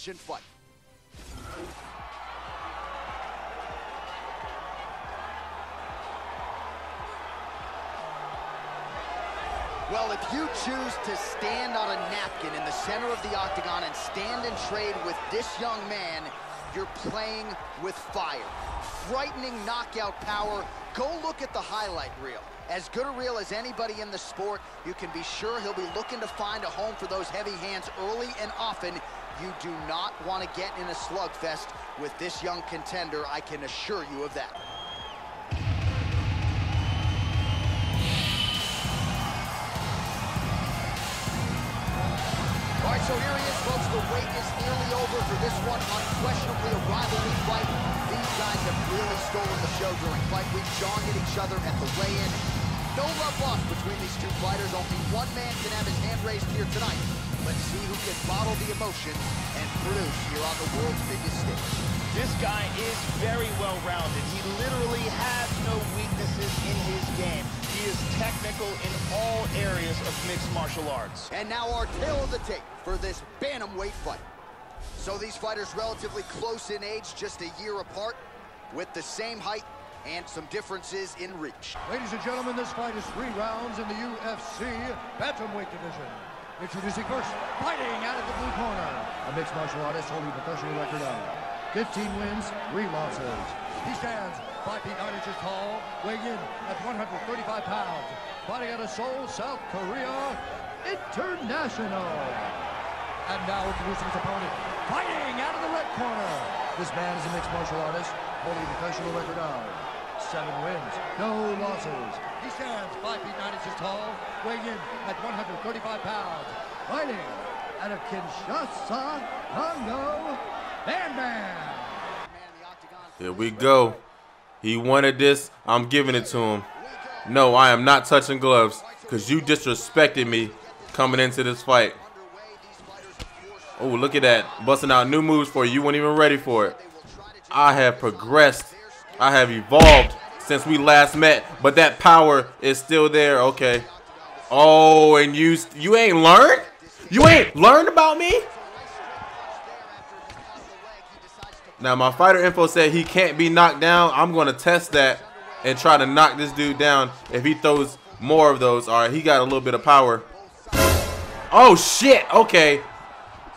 Fight. Well, if you choose to stand on a napkin in the center of the octagon and stand and trade with this young man, you're playing with fire. Frightening knockout power. Go look at the highlight reel. As good a reel as anybody in the sport, you can be sure he'll be looking to find a home for those heavy hands early and often. You do not want to get in a slugfest with this young contender, I can assure you of that. All right, so here he is, folks. The wait is nearly over for this one. Unquestionably a rivalry fight. These guys have really stolen the show during fight week, jawing at each other at the weigh-in. No love lost between these two fighters. Only one man can have his hand raised here tonight. Let's see who can bottle the emotions and produce here on the world's biggest stage. This guy is very well-rounded. He literally has no weaknesses in his game. He is technical in all areas of mixed martial arts. And now our tale of the tape for this bantamweight fight. So these fighters relatively close in age, just a year apart, with the same height and some differences in reach. Ladies and gentlemen, this fight is three rounds in the UFC Bantamweight division. Introducing first, fighting out of the blue corner, a mixed martial artist holding a professional record of 15 wins, 3 losses. He stands 5 feet 9 inches tall, weighing in at 135 pounds. Fighting out of Seoul, South Korea, International. And now introducing his opponent, fighting out of the red corner. This man is a mixed martial artist, holding a professional record of seven wins, no losses. He stands five feet nine inches tall, weighing in at 135 pounds. Fighting out of Kinshasa, Congo, Bam. Here we go. He wanted this. I'm giving it to him. No, I am not touching gloves because you disrespected me coming into this fight. Oh, look at that. Busting out new moves for you. You weren't even ready for it. I have progressed. I have evolved since we last met, but that power is still there. Okay. Oh, and you you ain't learned? You ain't learned about me? Now, my fighter info said he can't be knocked down. I'm going to test that and try to knock this dude down if he throws more of those. All right, he got a little bit of power. Oh, shit. Okay.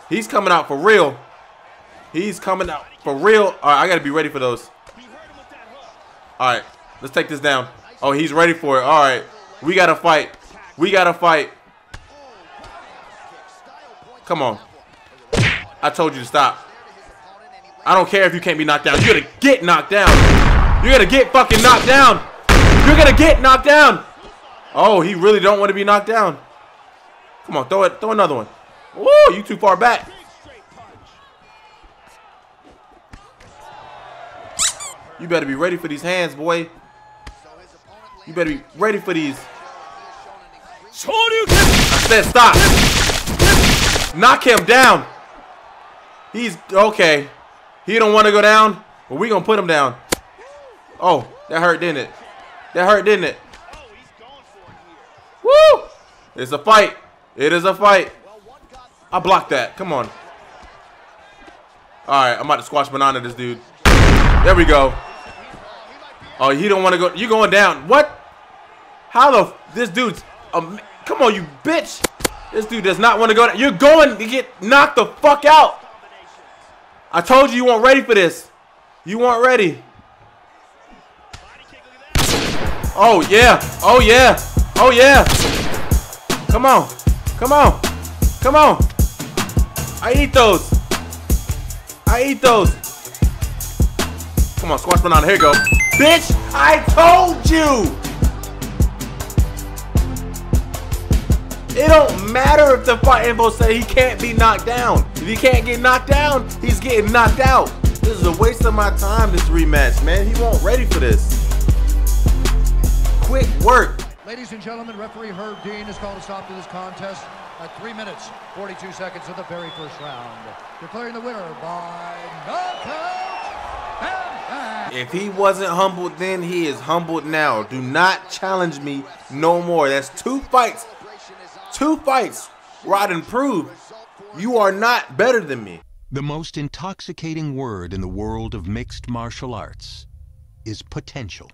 He's coming out for real. He's coming out for real. All right, I got to be ready for those. All right, let's take this down. Oh, he's ready for it. All right, we got to fight. We got to fight. Come on. I told you to stop. I don't care if you can't be knocked down. You're gonna get knocked down. You're gonna get fucking knocked down. You're gonna get knocked down. Oh, he really don't want to be knocked down. Come on, throw it. Throw another one. Whoa, you too far back. You better be ready for these hands, boy. You better be ready for these. I said stop. Knock him down. He's okay. He don't want to go down, but we gonna put him down. Oh, that hurt, didn't it? That hurt, didn't it? Woo! It's a fight. It is a fight. I blocked that. Come on. All right, I'm about to squash banana this dude. There we go. Oh, he don't want to go. You going down? What? How the? This dude's. Um, come on, you bitch. This dude does not want to go down. You're going to get knocked the fuck out. I told you you weren't ready for this. You weren't ready. Oh, yeah. Oh, yeah. Oh, yeah. Come on. Come on. Come on. I eat those. I eat those. Come on, squash banana. Here you go. Bitch, I told you. It don't matter if the fight info say he can't be knocked down. If he can't get knocked down, he's getting knocked out. This is a waste of my time, this rematch, man. He won't ready for this. Quick work. Ladies and gentlemen, referee Herb Dean has called a stop to this contest at 3 minutes, 42 seconds of the very first round. Declaring the winner by knockout. If he wasn't humbled then, he is humbled now. Do not challenge me no more. That's two fights. Two fights where I'd improve. You are not better than me. The most intoxicating word in the world of mixed martial arts is potential.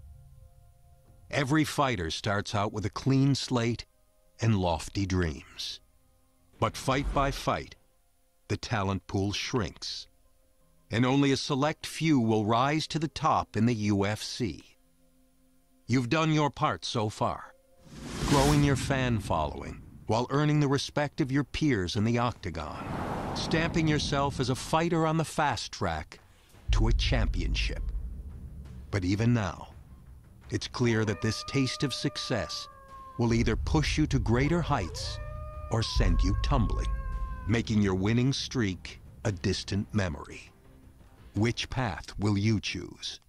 Every fighter starts out with a clean slate and lofty dreams. But fight by fight, the talent pool shrinks. And only a select few will rise to the top in the UFC. You've done your part so far, growing your fan following while earning the respect of your peers in the octagon, stamping yourself as a fighter on the fast track to a championship. But even now, it's clear that this taste of success will either push you to greater heights or send you tumbling, making your winning streak a distant memory. Which path will you choose?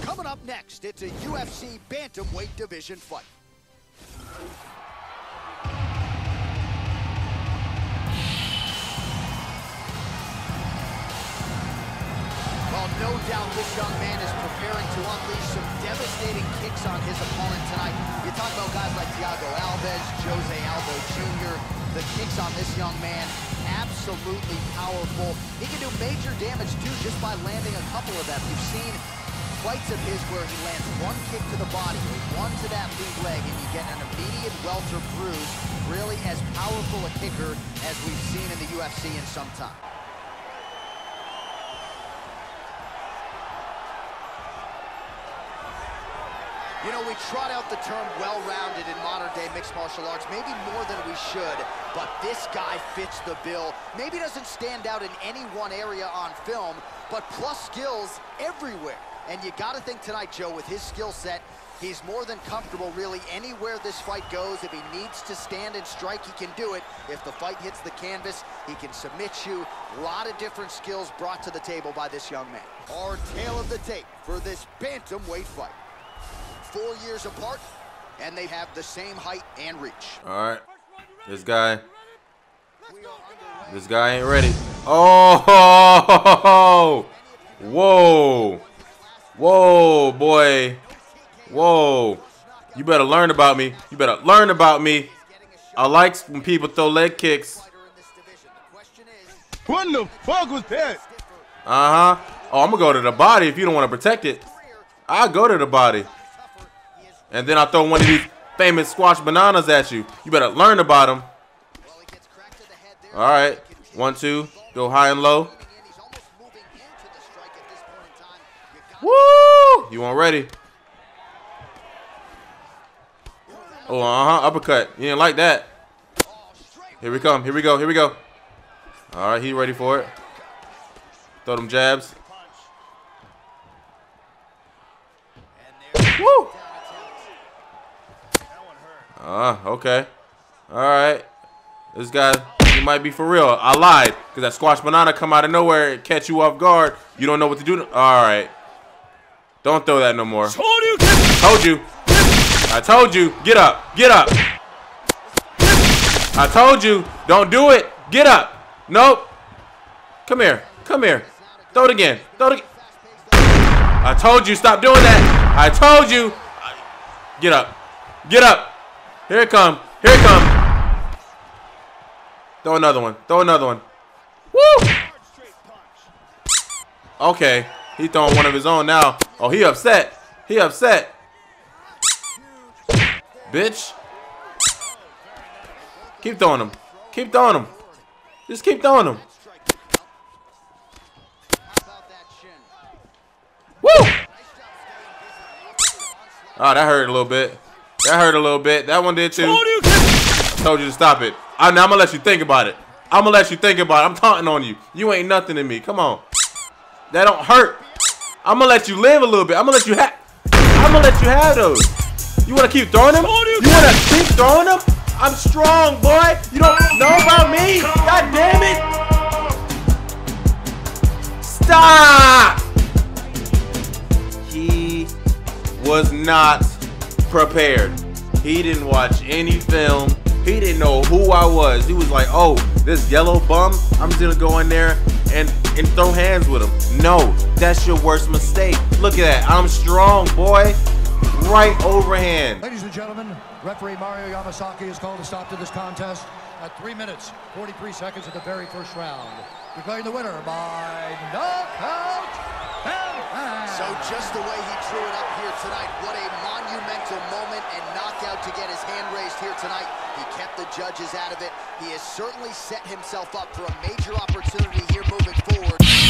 Coming up next, it's a UFC bantamweight division fight. Well, no doubt this young man is preparing to unleash some devastating kicks on his opponent tonight. You talk about guys like Thiago Alves, Jose Aldo Jr., the kicks on this young man, absolutely powerful. He can do major damage, too, just by landing a couple of them. You've seen fights of his where he lands one kick to the body, one to that lead leg, and you get an immediate welter bruise. Really as powerful a kicker as we've seen in the UFC in some time. You know, we trot out the term well-rounded in modern-day mixed martial arts, maybe more than we should, but this guy fits the bill. Maybe doesn't stand out in any one area on film, but plus skills everywhere. And you got to think tonight, Joe, with his skill set, he's more than comfortable really anywhere this fight goes. If he needs to stand and strike, he can do it. If the fight hits the canvas, he can submit you. A lot of different skills brought to the table by this young man. Our tale of the tape for this bantamweight fight four years apart, and they have the same height and reach. All right. This guy. This guy ain't ready. Oh! Whoa! Whoa, boy. Whoa. You better learn about me. You better learn about me. I like when people throw leg kicks. What the fuck was that? Uh-huh. Oh, I'm going to go to the body if you don't want to protect it. I'll go to the body. And then I'll throw one of these famous squash bananas at you. You better learn about them. All right. One, two. Go high and low. Woo! You want ready? Oh, uh-huh. Uppercut. You didn't like that. Here we come. Here we go. Here we go. All right. He ready for it. Throw them jabs. Woo! Ah, uh, okay. All right. This guy, he might be for real. I lied. Because that squash banana come out of nowhere and catch you off guard. You don't know what to do. All right. Don't throw that no more. Told you. I told you. Get up. Get up. I told you. Don't do it. Get up. Nope. Come here. Come here. Throw it again. Throw it again. I told you. Stop doing that. I told you. Get up. Get up. Here it come. Here it come. Throw another one. Throw another one. Woo! Okay. He throwing one of his own now. Oh, he upset. He upset. Bitch. Keep throwing him. Keep throwing him. Just keep throwing him. Woo! Oh, that hurt a little bit. That hurt a little bit. That one did too. I told you to stop it. I, am gonna let you think about it. I'm gonna let you think about it. I'm taunting on you. You ain't nothing to me. Come on. That don't hurt. I'm gonna let you live a little bit. I'm gonna let you have. I'm gonna let you have those. You wanna keep throwing them? You wanna keep throwing them? I'm strong, boy. You don't know about me? God damn it! Stop! He was not prepared. He didn't watch any film. He didn't know who I was. He was like, oh, this yellow bum, I'm just gonna go in there and, and throw hands with him. No, that's your worst mistake. Look at that. I'm strong, boy. Right overhand. Ladies and gentlemen, referee Mario Yamasaki has called a stop to this contest at 3 minutes, 43 seconds of the very first round. Declaring the winner by knockout, So just the way he drew it up here tonight, what a monumental moment and knockout to get his hand raised here tonight. He kept the judges out of it. He has certainly set himself up for a major opportunity here moving forward.